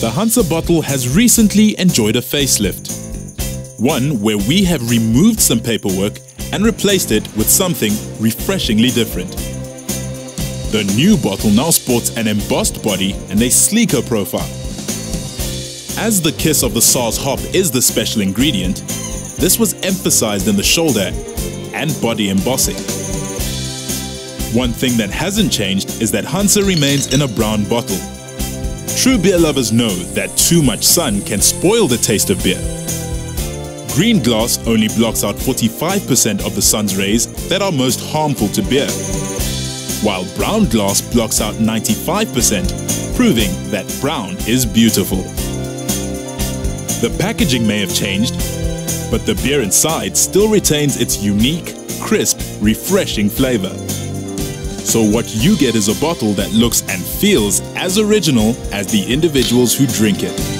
the Hansa bottle has recently enjoyed a facelift. One where we have removed some paperwork and replaced it with something refreshingly different. The new bottle now sports an embossed body and a sleeker profile. As the kiss of the Saaz hop is the special ingredient, this was emphasized in the shoulder and body embossing. One thing that hasn't changed is that Hansa remains in a brown bottle. True beer lovers know that too much sun can spoil the taste of beer. Green glass only blocks out 45% of the sun's rays that are most harmful to beer, while brown glass blocks out 95%, proving that brown is beautiful. The packaging may have changed, but the beer inside still retains its unique, crisp, refreshing flavor. So what you get is a bottle that looks and feels as original as the individuals who drink it.